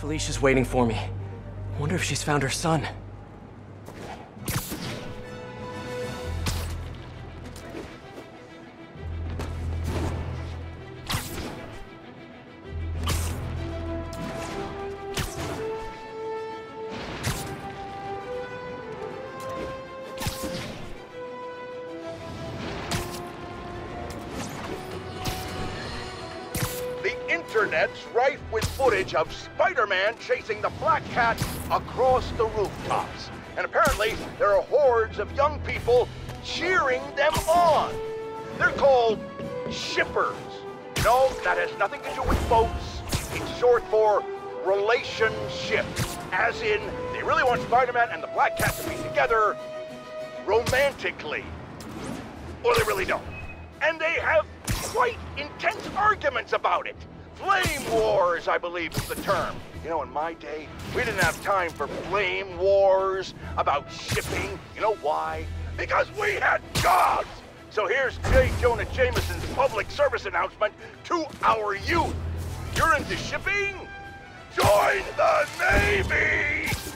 Felicia's waiting for me. Wonder if she's found her son. The internet's rife with footage of Spider-Man chasing the Black Cat across the rooftops. And apparently, there are hordes of young people cheering them on. They're called shippers. No, that has nothing to do with boats. It's short for relationship. As in, they really want Spider-Man and the Black Cat to be together romantically. Or they really don't. And they have quite intense arguments about it. Flame wars, I believe is the term. You know, in my day, we didn't have time for flame wars about shipping. You know why? Because we had jobs! So here's J. Jonah Jameson's public service announcement to our youth. You're into shipping? Join the Navy!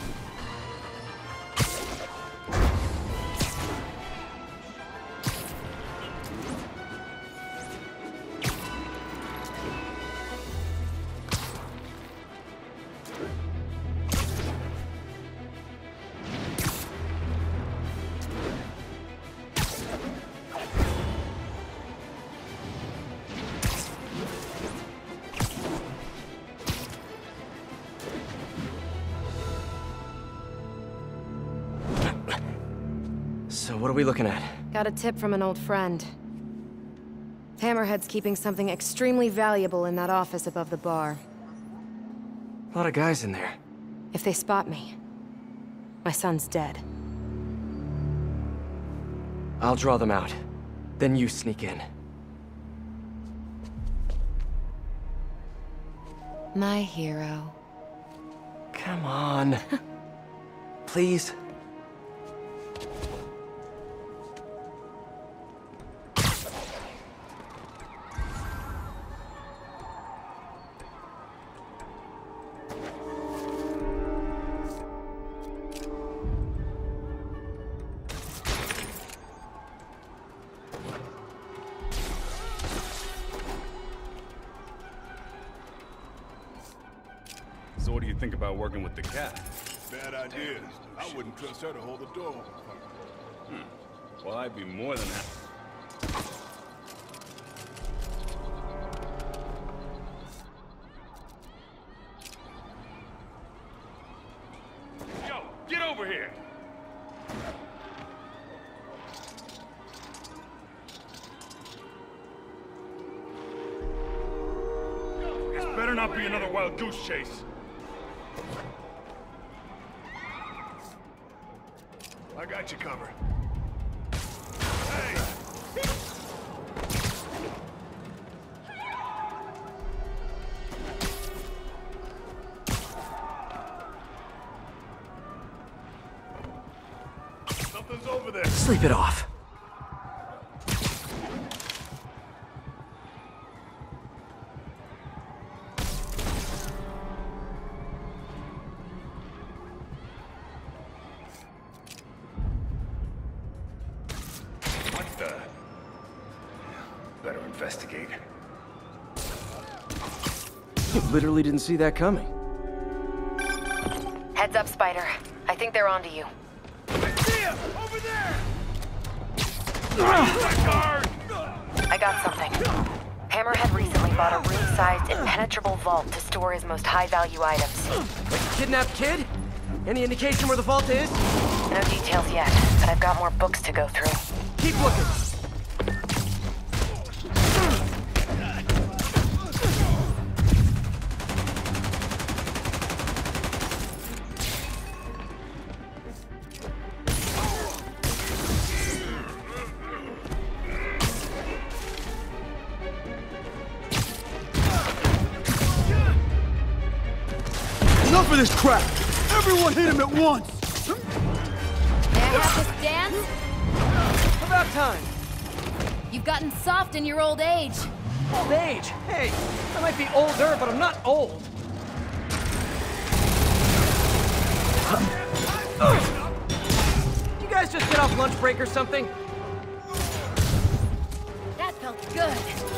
So what are we looking at? Got a tip from an old friend. Hammerhead's keeping something extremely valuable in that office above the bar. A lot of guys in there. If they spot me, my son's dead. I'll draw them out. Then you sneak in. My hero. Come on. Please. Think about working with the cat? Bad idea. I wouldn't trust her to hold the door. Hmm. Well, I'd be more than happy. Yo, get over here! This better not be another wild goose chase. Over there. Sleep it off. Better investigate. You literally didn't see that coming. Heads up, Spider. I think they're onto you. Over there! I got something. Hammerhead recently bought a room-sized, impenetrable vault to store his most high-value items. Like a kidnapped kid? Any indication where the vault is? No details yet, but I've got more books to go through. Keep looking. crap! Everyone hit him at once! May I have this dance? About time! You've gotten soft in your old age. Old age? Hey, I might be older, but I'm not old. You guys just get off lunch break or something? That felt good.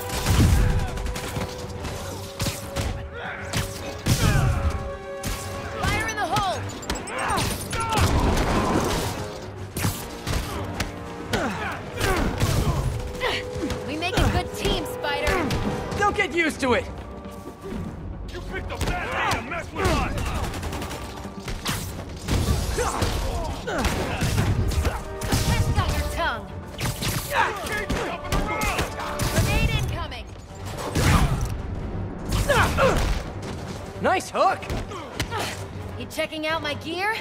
To it! You picked a bad day to mess with us! That's your tongue. Grenade incoming. Nice hook! You checking out my gear?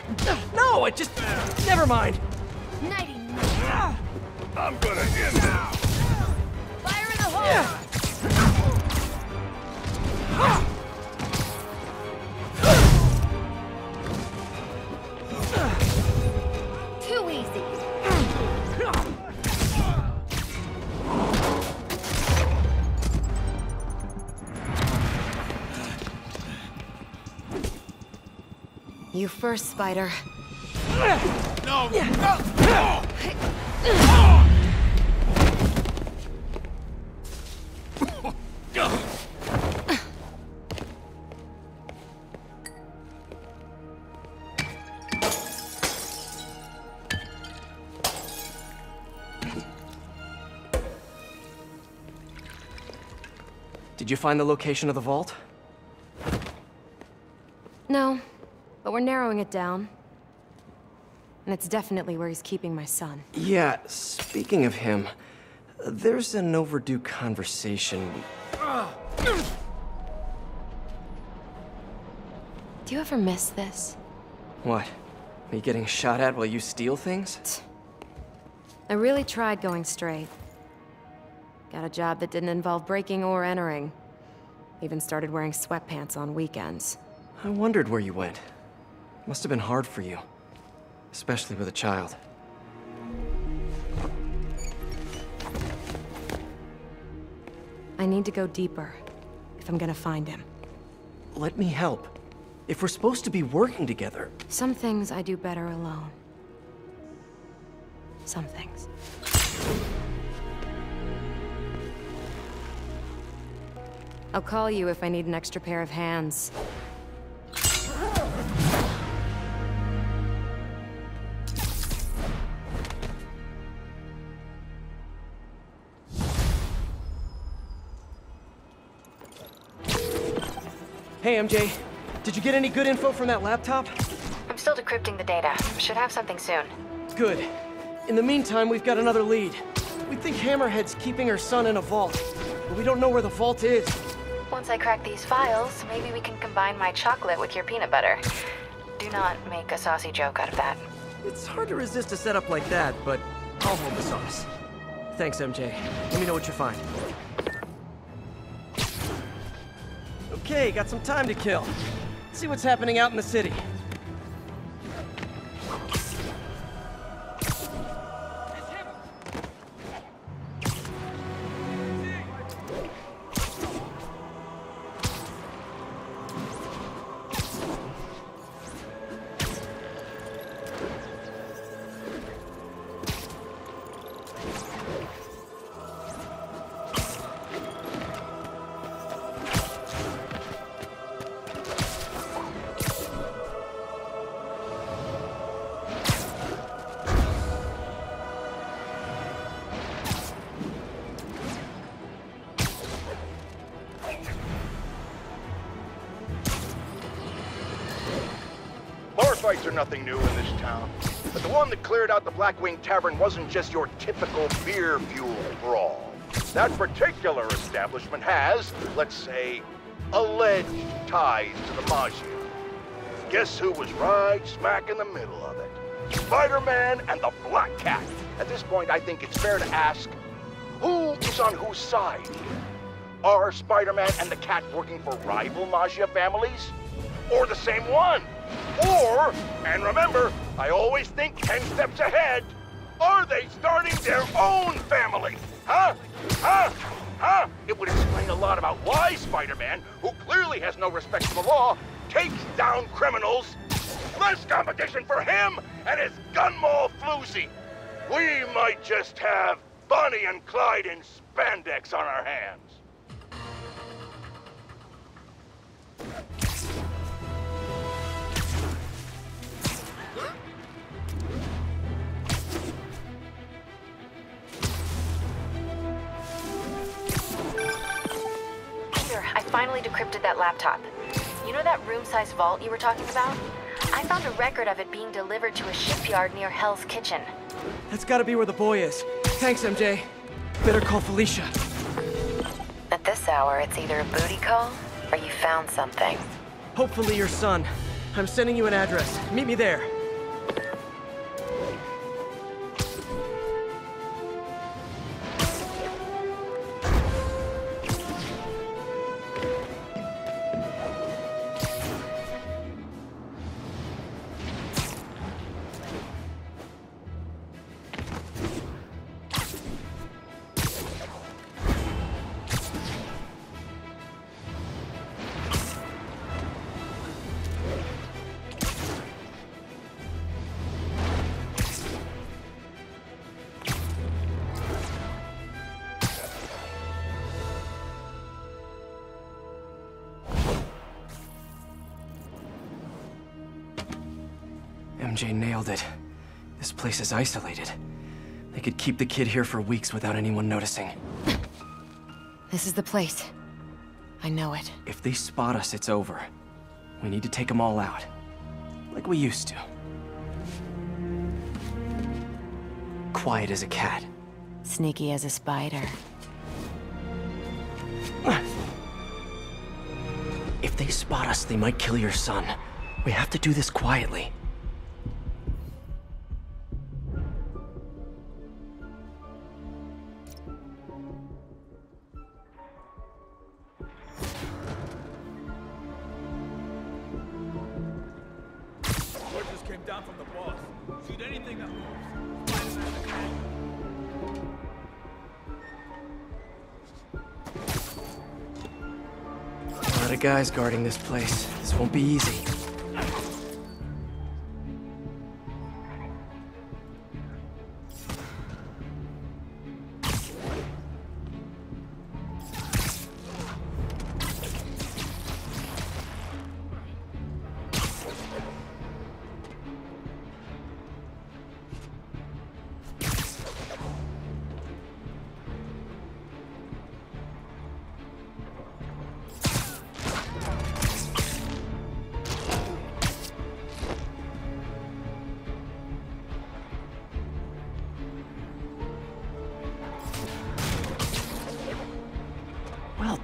No, I just... Never mind. You first, Spider. No! Did you find the location of the vault? We're narrowing it down. And it's definitely where he's keeping my son. Yeah, speaking of him, there's an overdue conversation. Do you ever miss this? What? Me getting shot at while you steal things? I really tried going straight. Got a job that didn't involve breaking or entering. Even started wearing sweatpants on weekends. I wondered where you went. Must have been hard for you. Especially with a child. I need to go deeper if I'm gonna find him. Let me help. If we're supposed to be working together, Some things I do better alone. Some things. I'll call you if I need an extra pair of hands. Hey, MJ. Did you get any good info from that laptop? I'm still decrypting the data. Should have something soon. Good. In the meantime, we've got another lead. We think Hammerhead's keeping her son in a vault, but we don't know where the vault is. Once I crack these files, maybe we can combine my chocolate with your peanut butter. Do not make a saucy joke out of that. It's hard to resist a setup like that, but I'll hold the sauce. Thanks, MJ. Let me know what you find. Okay, got some time to kill. Let's see what's happening out in the city. Fights are nothing new in this town. But the one that cleared out the Blackwing Tavern wasn't just your typical beer-fueled brawl. That particular establishment has, let's say, alleged ties to the Mafia. Guess who was right smack in the middle of it? Spider-Man and the Black Cat. At this point, I think it's fair to ask, who is on whose side? Are Spider-Man and the Cat working for rival Mafia families? Or the same one? Or, and remember, I always think 10 steps ahead, are they starting their own family? Huh? Huh? Huh? It would explain a lot about why Spider-Man, who clearly has no respect for the law, takes down criminals Less competition for him and his gun mall floozy. We might just have Bonnie and Clyde in spandex on our hands. Finally decrypted that laptop. You know that room-sized vault you were talking about? I found a record of it being delivered to a shipyard near Hell's Kitchen. That's gotta be where the boy is. Thanks, MJ. Better call Felicia. At this hour, it's either a booty call or you found something. Hopefully your son. I'm sending you an address. Meet me there. MJ nailed it. This place is isolated. They could keep the kid here for weeks without anyone noticing. This is the place. I know it. If they spot us, it's over. We need to take them all out. Like we used to. Quiet as a cat. Sneaky as a spider. If they spot us, they might kill your son. We have to do this quietly. Down from the boss. Shoot anything that moves. A lot of guys guarding this place. This won't be easy.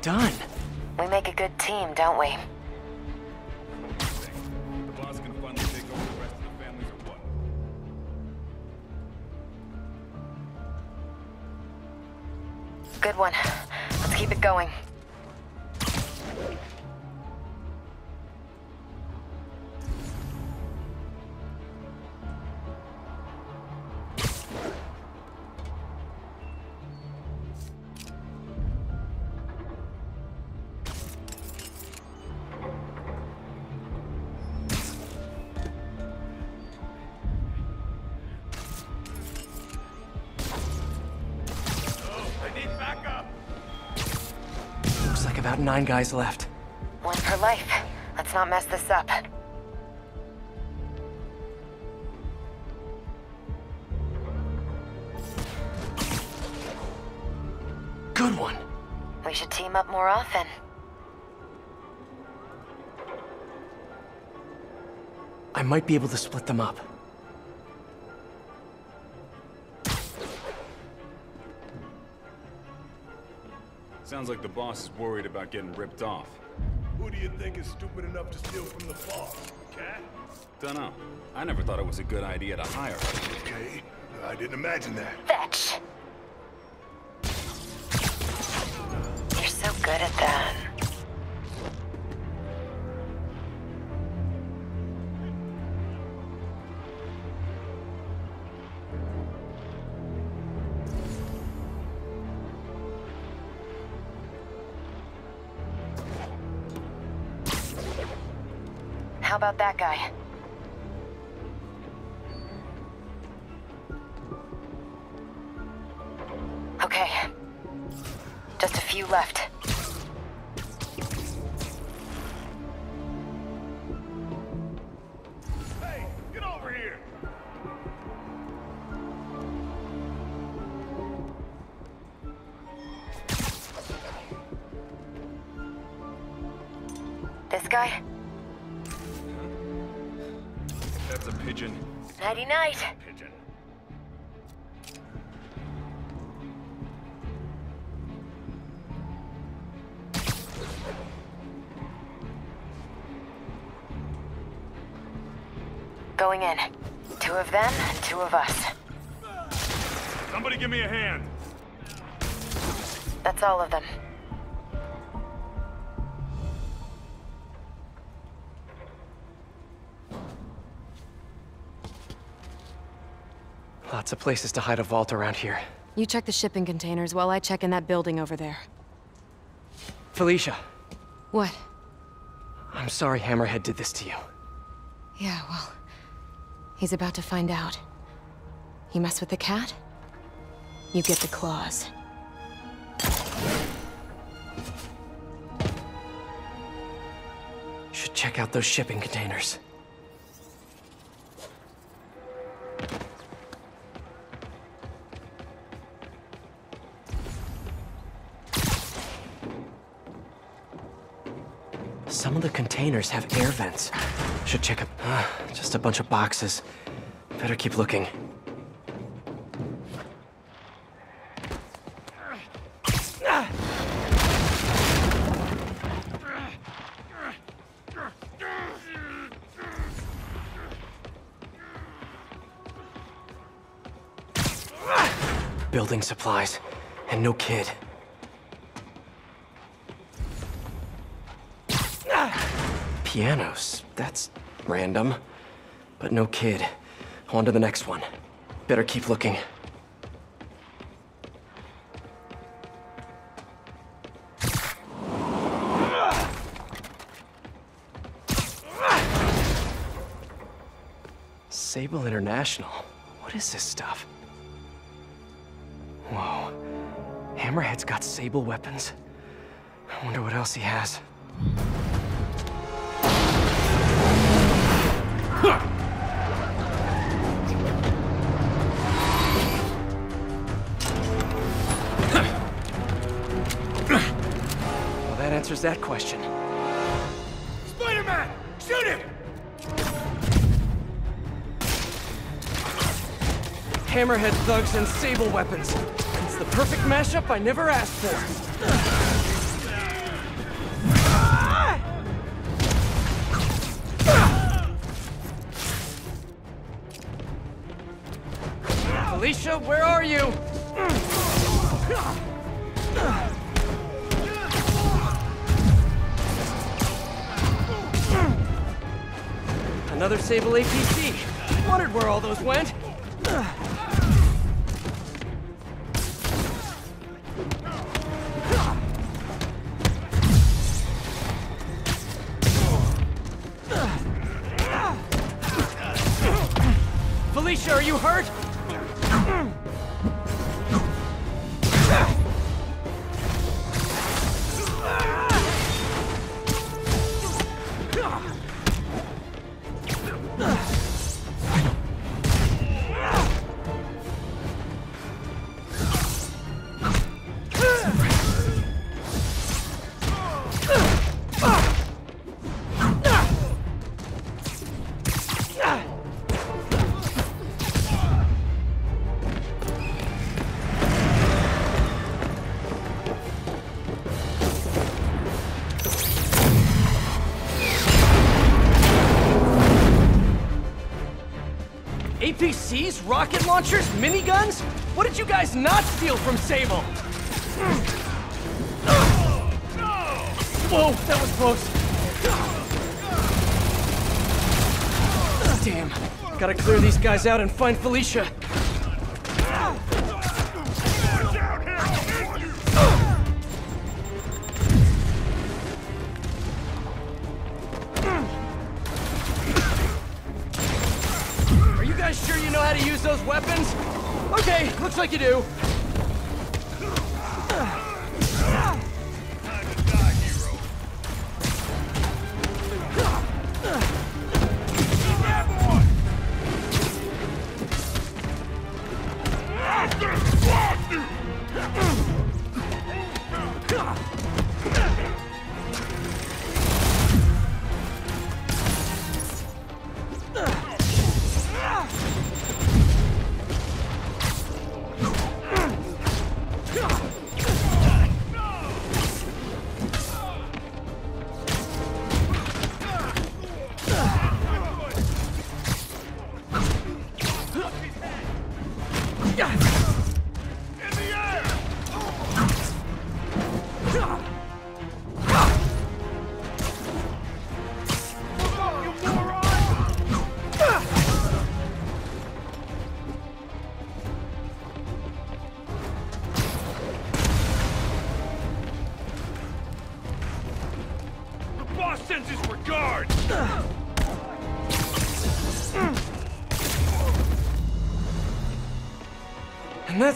Done. We make a good team, don't we? About nine guys left. One per life. Let's not mess this up. Good one. We should team up more often. I might be able to split them up. Sounds like the boss is worried about getting ripped off. Who do you think is stupid enough to steal from the boss? Cat? Dunno. I never thought it was a good idea to hire her. Okay, I didn't imagine that. Fetch! You're so good at about that guy? Okay. Just a few left. Going in. Two of them, two of us. Somebody give me a hand. That's all of them. Lots of places to hide a vault around here. You check the shipping containers while I check in that building over there. Felicia, What? I'm sorry Hammerhead did this to you. Yeah, well... He's about to find out. You mess with the cat? You get the claws. Should check out those shipping containers. Some of the containers have air vents. Should check up. Uh, just a bunch of boxes. Better keep looking. Building supplies. And no kid. Pianos. That's random. But no kid. On to the next one. Better keep looking. Sable International. What is this stuff? Whoa. Hammerhead's got Sable weapons. I wonder what else he has. Well, that answers that question. Spider-Man! Shoot him! Hammerhead thugs and Sable weapons. It's the perfect mashup I never asked for. Alicia, where are you? Another Sable APC. Wondered where all those went. APCs, rocket launchers, miniguns? What did you guys not steal from Sable? Whoa, that was close. Damn. Gotta clear these guys out and find Felicia. sure you know how to use those weapons? Okay, looks like you do. Ugh!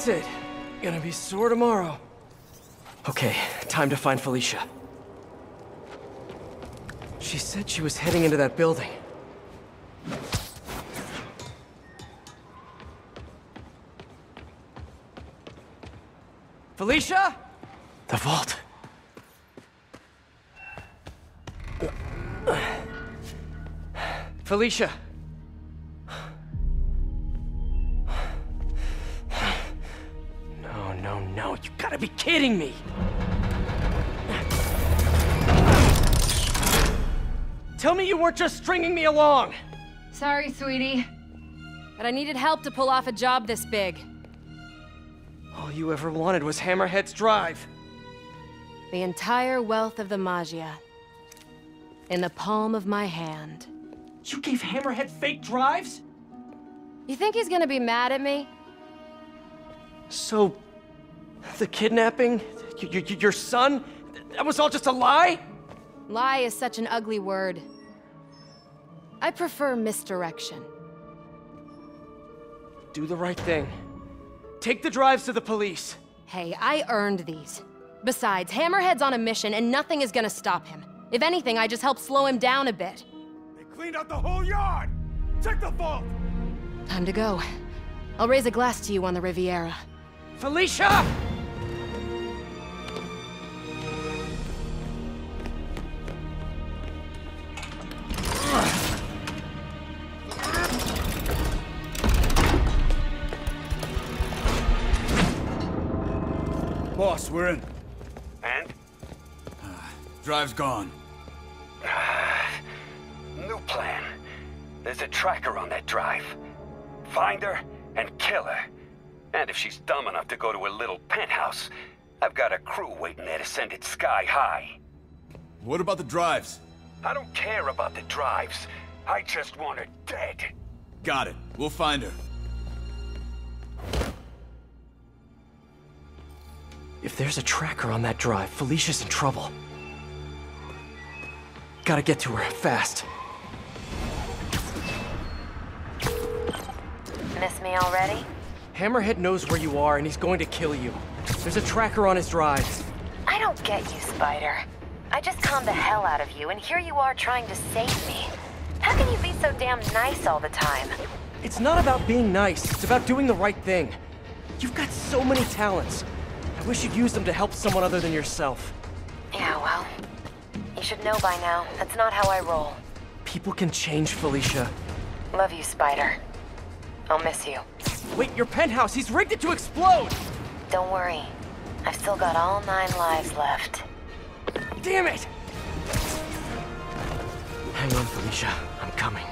That's it. Gonna be sore tomorrow. Okay, time to find Felicia. She said she was heading into that building. Felicia? The vault. Felicia. No. You gotta be kidding me! Tell me you weren't just stringing me along! Sorry, sweetie. But I needed help to pull off a job this big. All you ever wanted was Hammerhead's drive. The entire wealth of the Maggia. In the palm of my hand. You gave Hammerhead fake drives? You think he's gonna be mad at me? So, the kidnapping? Y y your son? That was all just a lie? Lie is such an ugly word. I prefer misdirection. Do the right thing. Take the drives to the police. Hey, I earned these. Besides, Hammerhead's on a mission and nothing is gonna stop him. If anything, I just help slow him down a bit. They cleaned out the whole yard! Check the vault! Time to go. I'll raise a glass to you on the Riviera. Felicia! Gone. New plan. There's a tracker on that drive. Find her and kill her. And if she's dumb enough to go to a little penthouse, I've got a crew waiting there to send it sky high. What about the drives? I don't care about the drives. I just want her dead. Got it. We'll find her. If there's a tracker on that drive, Felicia's in trouble. Gotta get to her, fast. Miss me already? Hammerhead knows where you are and he's going to kill you. There's a tracker on his drives. I don't get you, Spider. I just calmed the hell out of you, and here you are trying to save me. How can you be so damn nice all the time? It's not about being nice, it's about doing the right thing. You've got so many talents. I wish you'd use them to help someone other than yourself. Yeah, well, should know by now. That's not how I roll. People can change, Felicia. Love you, Spider. I'll miss you. Wait, your penthouse, he's rigged it to explode! Don't worry. I've still got all nine lives left. Damn it! Hang on, Felicia. I'm coming.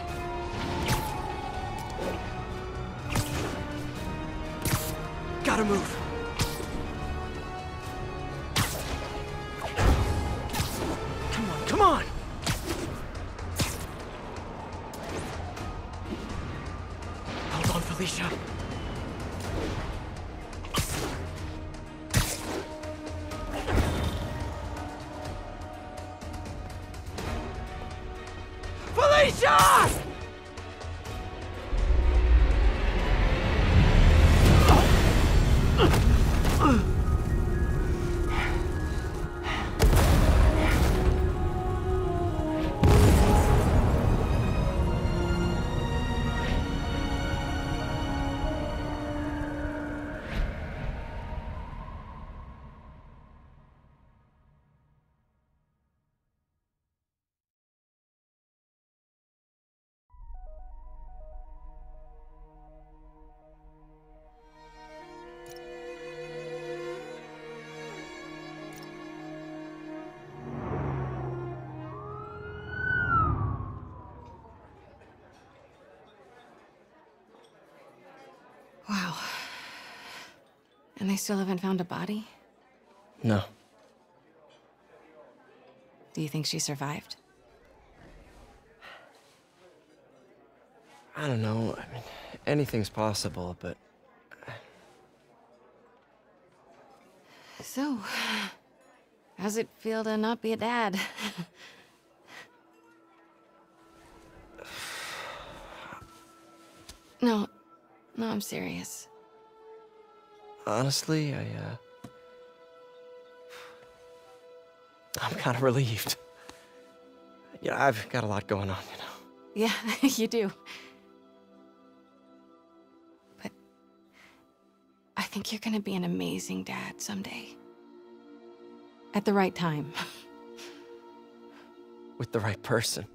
Gotta move. Come on, And they still haven't found a body? No. Do you think she survived? I don't know. I mean, anything's possible, but So, how's it feel to not be a dad? no, no, I'm serious. Honestly, I, uh. I'm kind of relieved. Yeah, I've got a lot going on, you know. Yeah, you do. But I think you're gonna be an amazing dad someday. At the right time. With the right person.